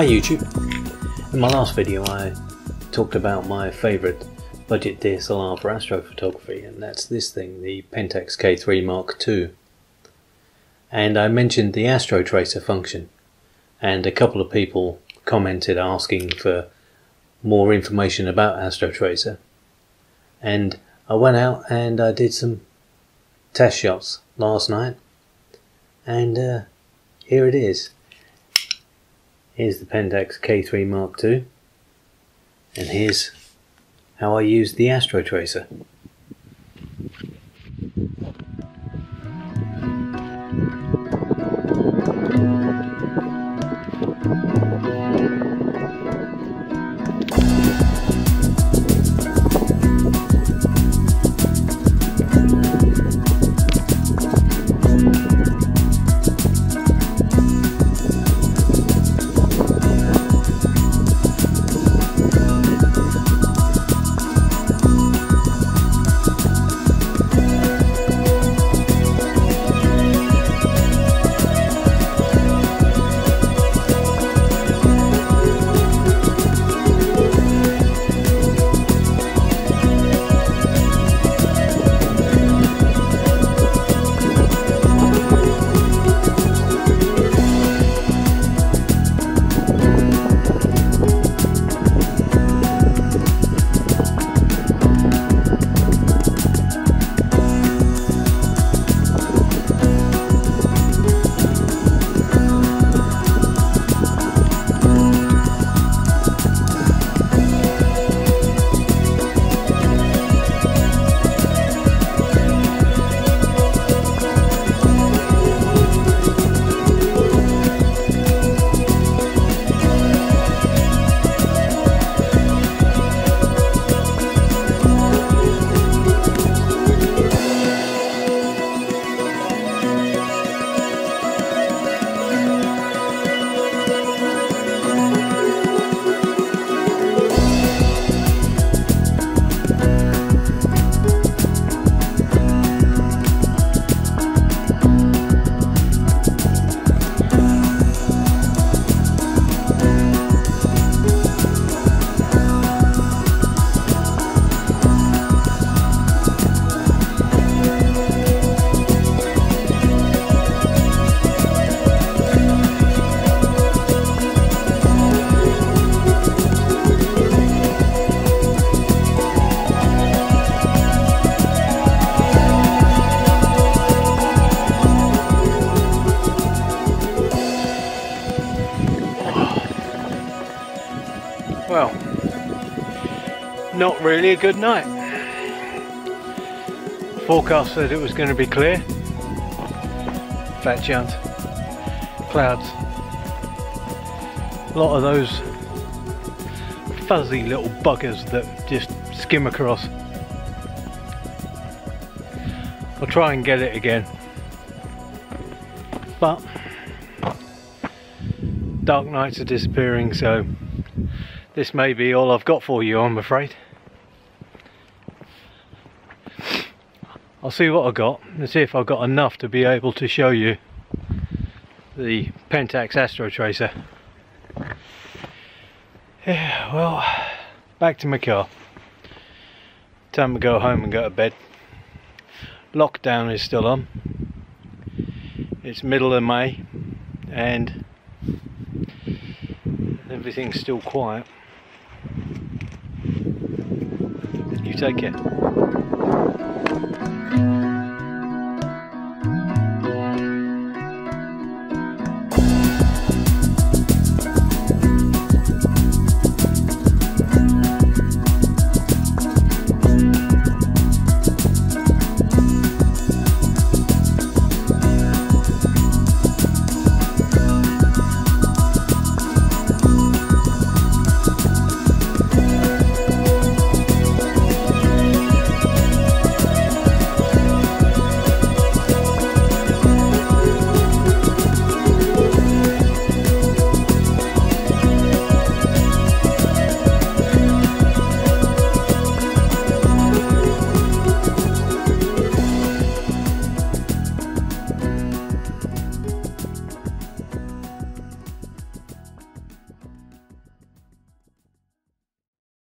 Hi YouTube. In my last video I talked about my favourite budget DSLR for astrophotography and that's this thing, the Pentax K3 Mark II. And I mentioned the AstroTracer function and a couple of people commented asking for more information about AstroTracer And I went out and I did some test shots last night and uh, here it is. Here's the Pentax K3 Mark II and here's how I use the Astro Tracer. Well, not really a good night. Forecast said it was going to be clear. Fat chance. Clouds. A lot of those fuzzy little buggers that just skim across. I'll try and get it again. But dark nights are disappearing so this may be all I've got for you, I'm afraid. I'll see what I got and see if I've got enough to be able to show you the Pentax Astro Tracer. Yeah, well, back to my car. Time to go home and go to bed. Lockdown is still on. It's middle of May and everything's still quiet. You take care.